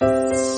了。